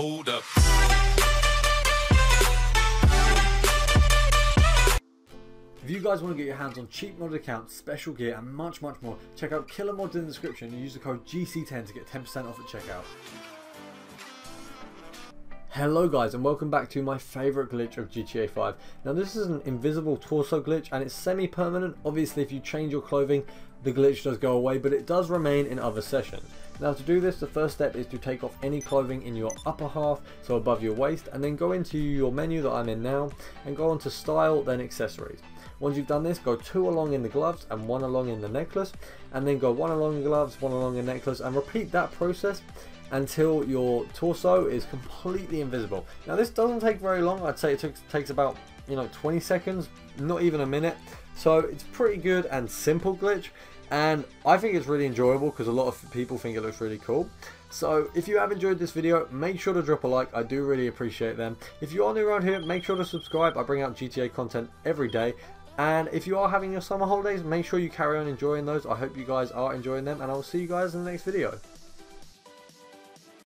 Hold up. If you guys want to get your hands on cheap modded accounts, special gear, and much, much more, check out Killer Mods in the description and use the code GC10 to get 10% off at checkout. Hello guys and welcome back to my favourite glitch of GTA 5. Now this is an invisible torso glitch and it's semi-permanent. Obviously if you change your clothing the glitch does go away but it does remain in other sessions. Now to do this the first step is to take off any clothing in your upper half so above your waist and then go into your menu that I'm in now and go on to style then accessories. Once you've done this, go two along in the gloves and one along in the necklace, and then go one along the gloves, one along the necklace, and repeat that process until your torso is completely invisible. Now this doesn't take very long, I'd say it takes about you know 20 seconds, not even a minute. So it's pretty good and simple glitch and I think it's really enjoyable because a lot of people think it looks really cool. So if you have enjoyed this video, make sure to drop a like, I do really appreciate them. If you are new around here, make sure to subscribe, I bring out GTA content every day and if you are having your summer holidays, make sure you carry on enjoying those. I hope you guys are enjoying them and I'll see you guys in the next video.